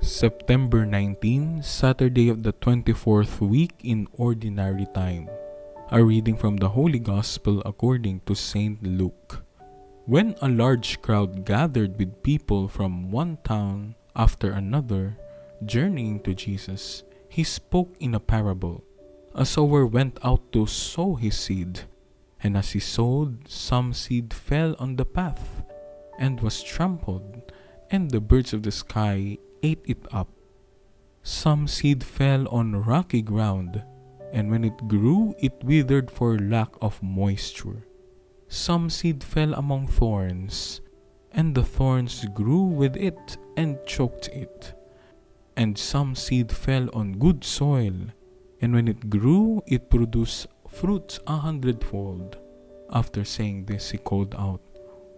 September 19, Saturday of the 24th week in Ordinary Time. A reading from the Holy Gospel according to St. Luke. When a large crowd gathered with people from one town after another, journeying to Jesus, he spoke in a parable. A sower went out to sow his seed, and as he sowed, some seed fell on the path and was trampled, and the birds of the sky ate it up. Some seed fell on rocky ground, and when it grew, it withered for lack of moisture. Some seed fell among thorns, and the thorns grew with it and choked it. And some seed fell on good soil, and when it grew, it produced fruit a hundredfold. After saying this, he called out,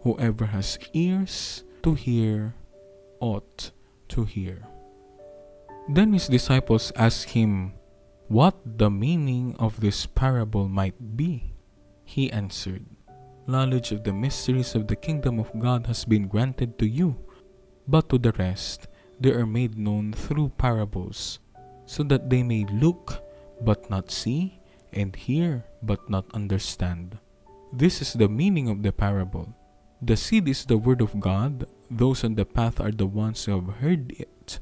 Whoever has ears to hear ought to hear. Then his disciples asked him what the meaning of this parable might be. He answered, Knowledge of the mysteries of the kingdom of God has been granted to you, but to the rest they are made known through parables, so that they may look but not see, and hear but not understand. This is the meaning of the parable. The seed is the word of God, those on the path are the ones who have heard it,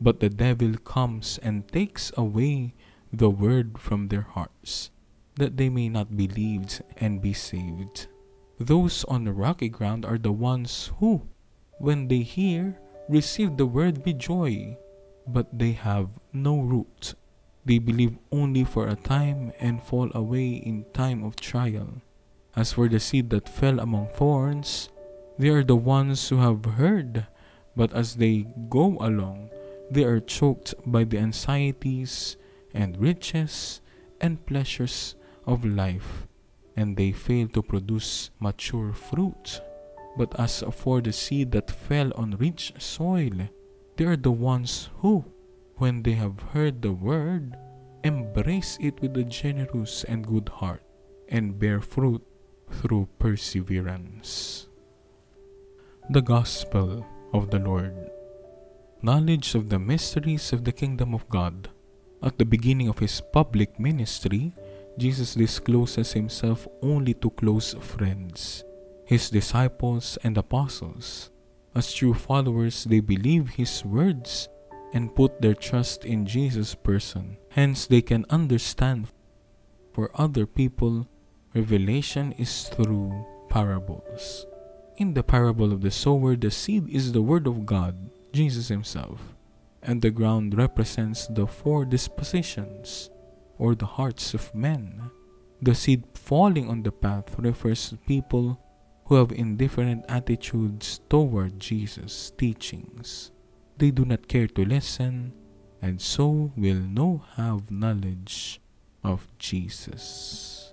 but the devil comes and takes away the word from their hearts, that they may not believe and be saved. Those on the rocky ground are the ones who, when they hear, receive the word with joy, but they have no root. They believe only for a time and fall away in time of trial. As for the seed that fell among thorns, they are the ones who have heard, but as they go along, they are choked by the anxieties and riches and pleasures of life, and they fail to produce mature fruit. But as for the seed that fell on rich soil, they are the ones who, when they have heard the word, embrace it with a generous and good heart, and bear fruit through perseverance. The Gospel of the Lord. Knowledge of the mysteries of the kingdom of God. At the beginning of his public ministry, Jesus discloses himself only to close friends, his disciples and apostles. As true followers, they believe his words and put their trust in Jesus' person. Hence, they can understand. For other people, revelation is through parables. In the parable of the sower, the seed is the word of God, Jesus Himself, and the ground represents the four dispositions, or the hearts of men. The seed falling on the path refers to people who have indifferent attitudes toward Jesus' teachings. They do not care to listen, and so will not have knowledge of Jesus.